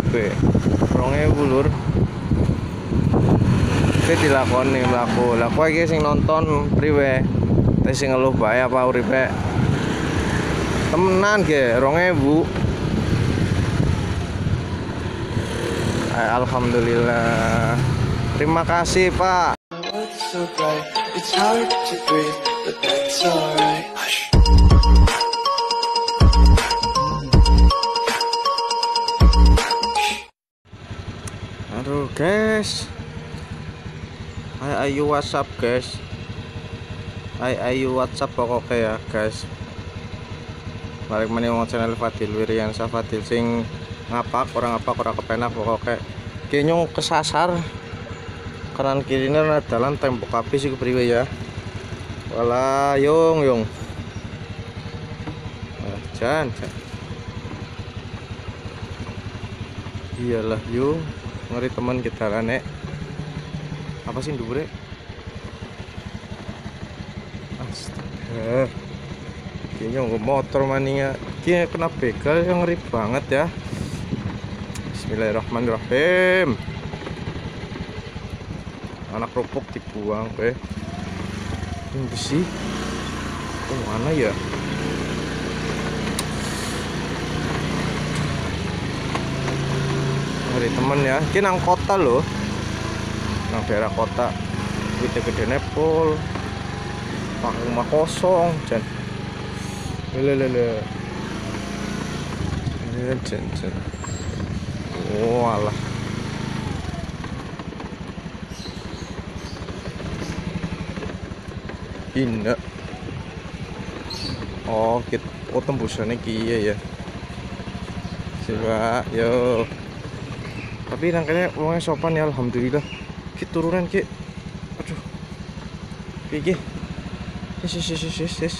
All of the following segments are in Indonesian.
kabeh. 2000 lur. Iki dilakoni mlaku. Lah kowe iki sing nonton priwe? Teh sing ngeluh bae apa uripe? Temenan ge 2000. Eh, Alhamdulillah. Terima kasih, Pak. It's hard to breathe, but that's alright. Guys. Hai ayu whatsapp guys? Hai ayu whatsapp pokoknya ya guys. Balik mana mau channel Fadil Wiriansa Fadil sing ngapak orang apa orang kepenak pokoknya. Kayaknya kesasar. Kanan kiri ini ada jalan tembok api sih kepriwe ya. Wala yung yung Ah, Jan jan. Iyalah yung ngeri teman kita nek. Apa sih dure astaga. Kayaknya nggak motor maninya kayaknya kena begal yang ngeri banget ya. Bismillahirrahmanirrahim. Anak kerupuk dibuang eh ini besi. Oh mana ya dari temen ya. Ini nang kota loh nang daerah kota. Gede-gede nepal pakai rumah kosong jan lele lele lele jan jan oh alah. Indah. Oh kita oh tembusannya kia ya. Coba yo tapi nangkanya uangnya sopan ya alhamdulillah. Kita turunan ki. Aduh. Ki yes yes yes yes yes, yes.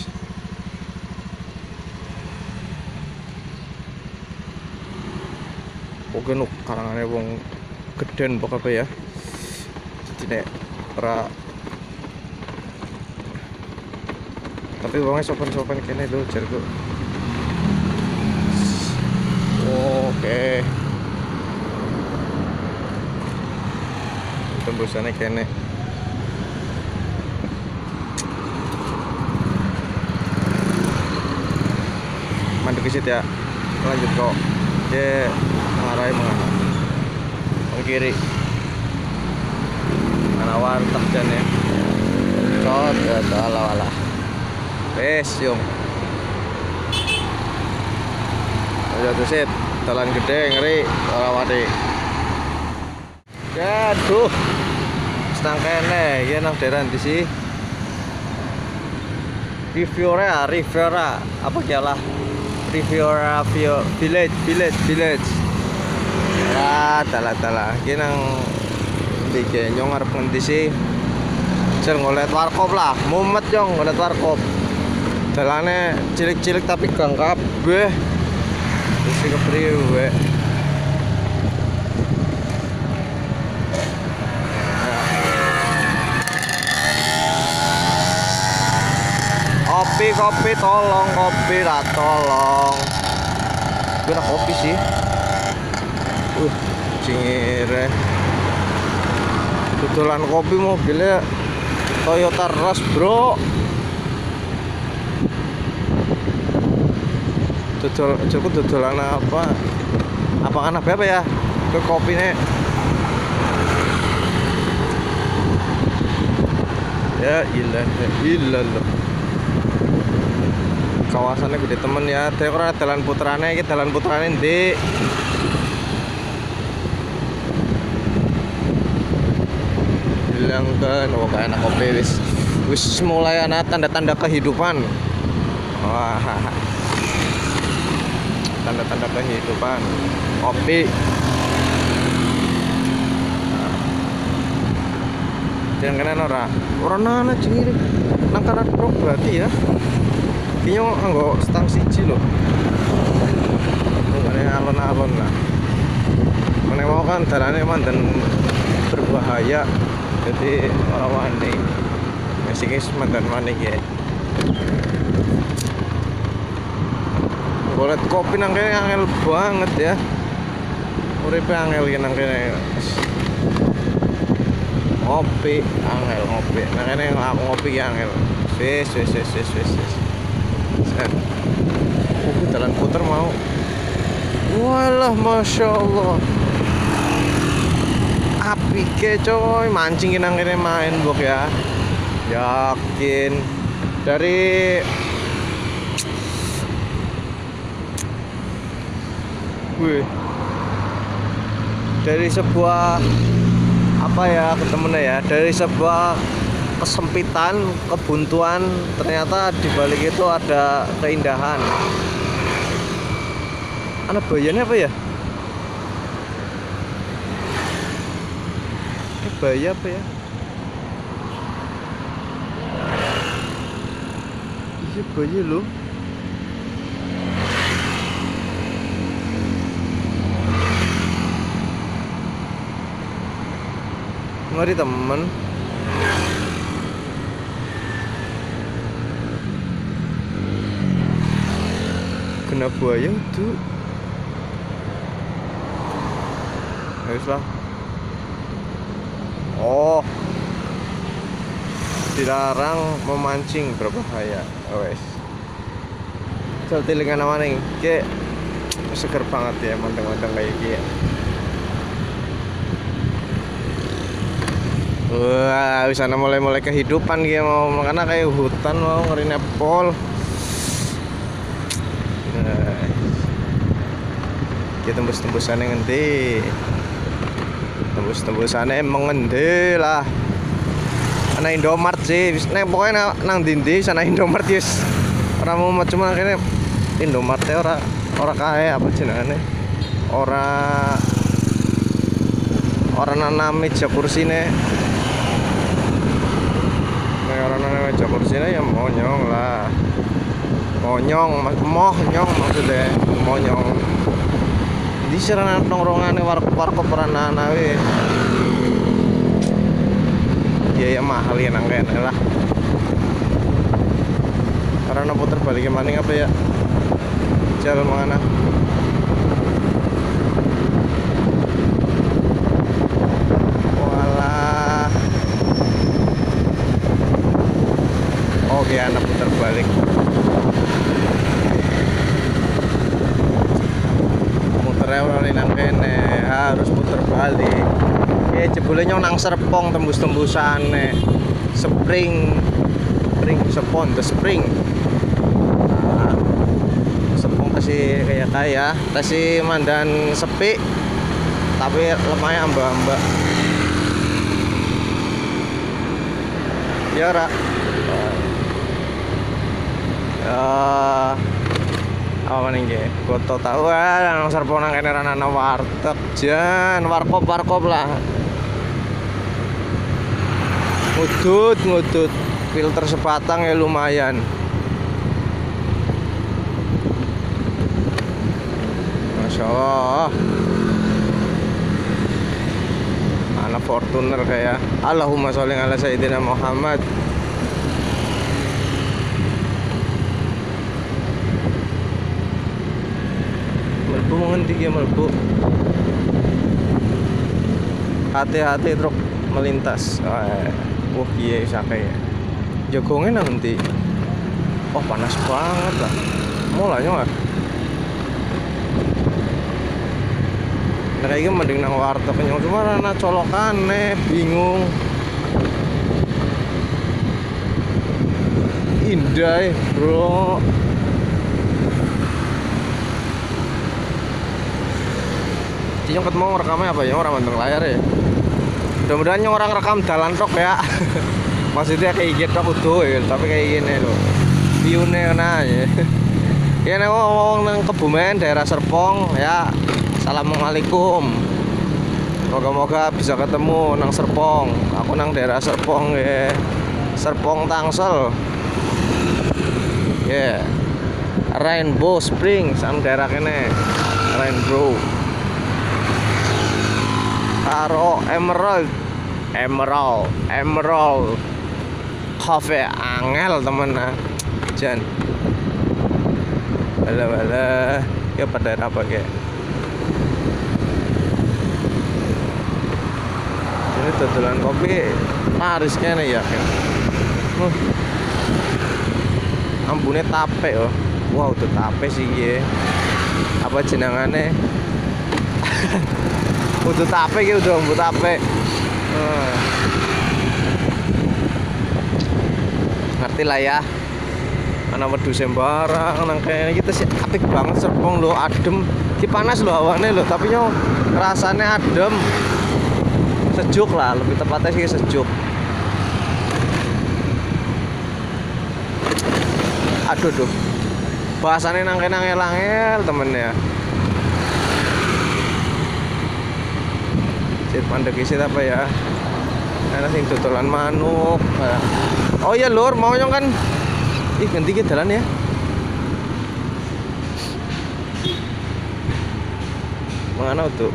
Oke nuk karangannya wong geden pokoknya ya. Jadi nek ora. Tapi uangnya sopan-sopan kene lho jarku oke tembusannya kene. Mandek kesit ya. Lanjut kok. Dia mengarai mengana ke kiri. Mana wantah jan ya cot ala ala wes yung ayo tuh sit. Jalan gede ngeri. Ora wadi. Aduh. Senang kene, iki nang daerah ndi sih? Riviera, Riviera. Apa lah? Riviera Village, Village, Village. Ya, tala tala. Iki nang ndi ki nyong arep ngendi sih? Warkop lah, mumet nyong ngolet warkop. Dalane cilik-cilik tapi gang kabeh. Wis kepriwe? Kopi kopi tolong kopi lah tolong. Gue nak kopi sih. Uh cingire tutulan kopi mobilnya Toyota Rush bro. Tutul cukup tutulan apa? Apa kan apa ya? Ke kopi nih ya ilah ilah kawasannya gede temen ya. Tapi orang jalan putrane iki jalan putrane ndi? Bilang oh kayak anak kopi wis. Wis mulai ana tanda-tanda kehidupan. Wah. Tanda-tanda kehidupan. Kopi. Jangan kena ora ora nana cingiri nang kanan truk berarti ya kayaknya nggak stang siji loh ini alon-alon lah. Mana mau kan jalannya mantan berbahaya jadi orang wani masih guys mantan wani ya boleh kopi nang kayak angel banget ya. Uripe angel ki nang kene. Ngopi angel ngopi. Nang kene aku ngopi angel. Wis wis wis wis wis wis Oh, jalan puter mau Walah, masya Allah. Api ke coy, mancing main bok ya. Yakin dari Wih. Dari sebuah apa ya temennya ya, dari sebuah kesempitan, kebuntuan, ternyata di balik itu ada keindahan. Anak bayanya apa ya? Ini baya apa ya? Iya baya loh. Mari teman. Kena buaya itu. Harus lah. Oh. Dilarang memancing berbahaya. Oh, wes. Coba telinga nama nih. Kayak seger banget ya manteng-manteng kayak gini. Wah, bisa mulai-mulai kehidupan dia mau makanya kayak hutan mau ngeri pol. Kita tembus-tembusannya ngendi? Tembus-tembusannya emang ngendi lah. Ana Indomart sih. Nek pokoknya nang, dindi sana Indomart yes ora mau cuma kene Indomart teh ora ora kae apa jenengane? Ora ora nana meja kursine nek ora nana meja kursine ya monyong lah. Monyong moh nyong maksudnya monyong di serana nongkrongane warkop warkop peranana we biaya mahal ya nang kene lah. Karena puter balik maning apa ya? Jalan mana walah oke anak putar balik ora nang kene harus puter balik. Ya jebule nyong nang serpong tembus-tembusane spring. Spring sepon the spring. Nah, sepong kasih kayak kaya kasih mandan sepi tapi lemahnya amba-amba ya ora ya apa nih ge? Goto tahu ah serpong nang kene ranana warteg. Jan warkop warkop lah. Ngudut ngudut. Filter sepatang ya lumayan. Masya Allah. Anak Fortuner kayak. Allahumma sholli ala Sayyidina Muhammad mengendi ya melbu hati-hati truk. Melintas. Eh, wah iya sake ya? Jagongnya nang endi? Oh panas banget lah. Mau lah nyoba Nah gini mending nang warteg kenyang cuma rana colokane bingung. Indah ya bro Cing ketemu rekamnya apa ya? Orang manteng layar ya. Mudah-mudahan orang rekam jalan tok ya. Maksudnya kayak gitu utuh ya tapi kayak gini loh view nya nah ya ya nih ngomong nang kebumen daerah Serpong ya assalamualaikum. Moga-moga bisa ketemu nang Serpong. Aku nang daerah Serpong ya. Serpong Tangsel. Ya. Rainbow Springs sam daerah kene. Rainbow karo Emerald. Emerald. Emerald. Cafe angel temen ah jan. Bala bala ya pada apa kayak dodolan kopi laris kene ya huh. ambune tape oh wow tuh tape sih ye apa jenengane Udah tape gitu dong, bu tape. Hmm. Ngerti lah ya. Mana wedhus sembarang nang kene kita sih apik banget serpong lo adem. Ki panas lo awane lo, tapi yo rasanya adem. Sejuk lah, lebih tepatnya sih sejuk. Aduh tuh. Bahasannya nang kene angel-angel temen Sit mandek isit apa ya? Ana sing dodolan manuk. Oh iya lur, mau nyong kan Ih, ganti ke jalan ya. Mana tuh?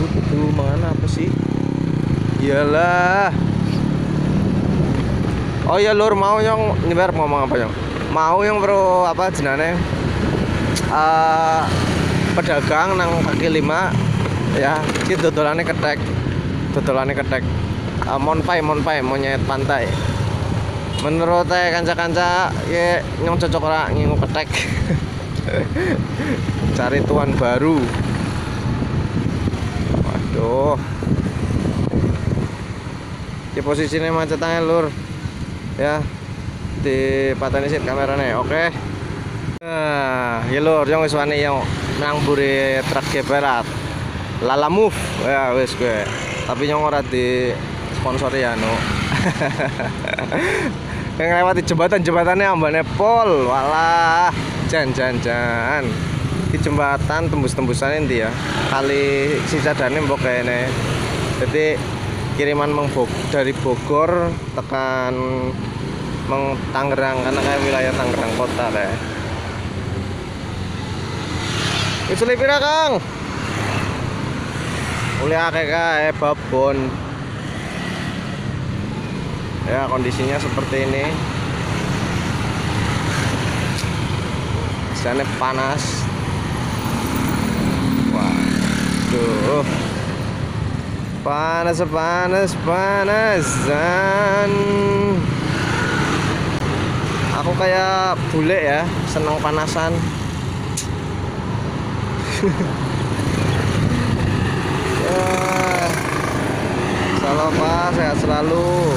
Itu mana apa sih? Iyalah. Oh iya lur, mau nyong nyebar ngomong apa nyong? Mau yang bro apa jenane? Eh pedagang nang kaki lima ya si dodolannya ketek dodolannya ketek uh, monpai monpai monyet pantai. Menurut teh kanca-kanca ya nyong cocok ora ngingu ketek cari tuan baru. Waduh. Di posisinya macet aja lur. Ya di patani sit kameranya oke? Nah ya lur yang wis wani yang nang buri truk keperat Lala Move. Ya wis gue tapi nyong ora di sponsori ya no yang lewat di jembatan jembatannya ambane pol walah. Jan jan jan. Di jembatan tembus tembusan ini ya? Kali sisa dane mbok kayaknya jadi kiriman meng dari Bogor tekan meng Tangerang karena kayak wilayah Tangerang kota kayak. Itu pira Kang akeh kae babon ya kondisinya seperti ini. Sana panas. Waduh. Panas panas panas dan aku kayak bule ya seneng panasan Salam Pak, sehat selalu.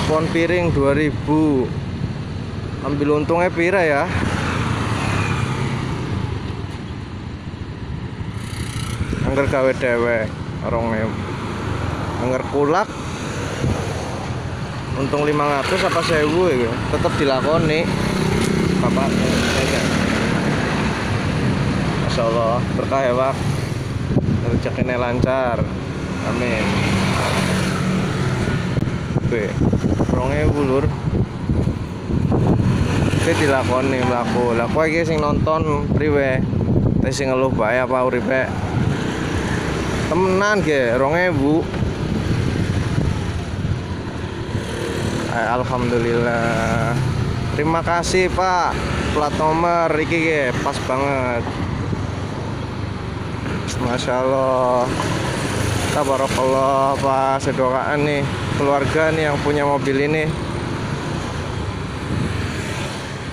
Spon piring 2000. Ambil untungnya pira ya? Angger gawe dewe, orang Angger kulak untung 500 apa 1000 ya tetap dilakoni. Bapak Masya Allah berkah ya pak. Rezekinya lancar. Amin oke rongnya bulur. Ini dilakoni mlaku lah kowe iki sing nonton priwe. Tapi sing ngeluh bae apa uripe. Temenan ge. 2000 Eh, Alhamdulillah. Terima kasih Pak. Plat nomor iki ge. Pas banget. Masya Allah. Tabarakallah Pak. Sedokaan nih Keluarga nih yang punya mobil ini.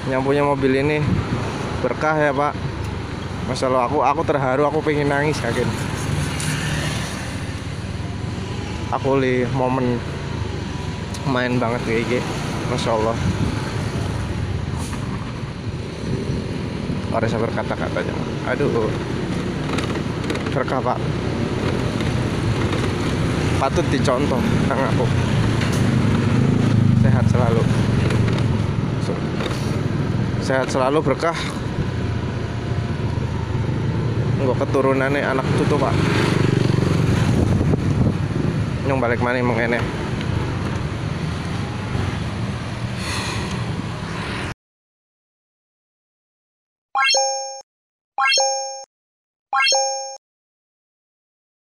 Yang punya mobil ini Berkah ya Pak. Masya Allah aku, aku terharu Aku pengen nangis yakin. Aku li momen Main banget kayak Masya Allah. Orang sabar kata-katanya Aduh. Berkah pak patut dicontoh. Nang aku. Sehat selalu. Sehat selalu berkah. Nggak keturunannya anak tutup pak. Nyong balik mana emang enek